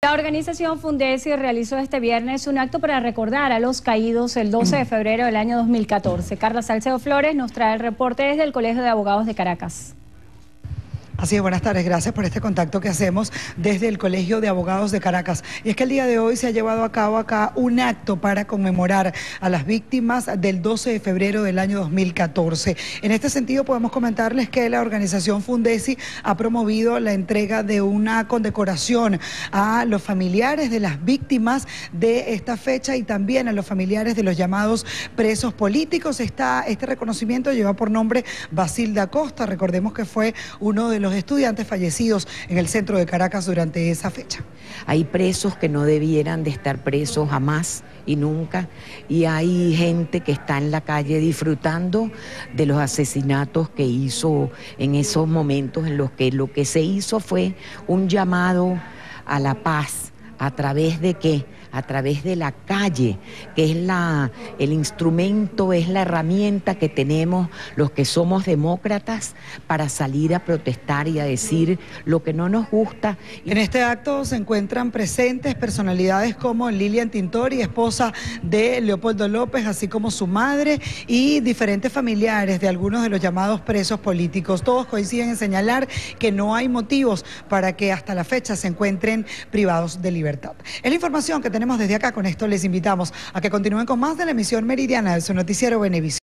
La organización Fundesi realizó este viernes un acto para recordar a los caídos el 12 de febrero del año 2014. Carla Salcedo Flores nos trae el reporte desde el Colegio de Abogados de Caracas. Así es, buenas tardes. Gracias por este contacto que hacemos desde el Colegio de Abogados de Caracas. Y es que el día de hoy se ha llevado a cabo acá un acto para conmemorar a las víctimas del 12 de febrero del año 2014. En este sentido, podemos comentarles que la organización Fundesi ha promovido la entrega de una condecoración a los familiares de las víctimas de esta fecha y también a los familiares de los llamados presos políticos. este reconocimiento lleva por nombre Basilda Costa. Recordemos que fue uno de los estudiantes fallecidos en el centro de Caracas durante esa fecha. Hay presos que no debieran de estar presos jamás y nunca, y hay gente que está en la calle disfrutando de los asesinatos que hizo en esos momentos en los que lo que se hizo fue un llamado a la paz a través de qué? A través de la calle, que es la, el instrumento, es la herramienta que tenemos los que somos demócratas para salir a protestar y a decir lo que no nos gusta. En este acto se encuentran presentes personalidades como Lilian Tintori, esposa de Leopoldo López, así como su madre y diferentes familiares de algunos de los llamados presos políticos. Todos coinciden en señalar que no hay motivos para que hasta la fecha se encuentren privados de libertad. Es la información que tenemos desde acá. Con esto les invitamos a que continúen con más de la emisión meridiana de su noticiero Benevisión.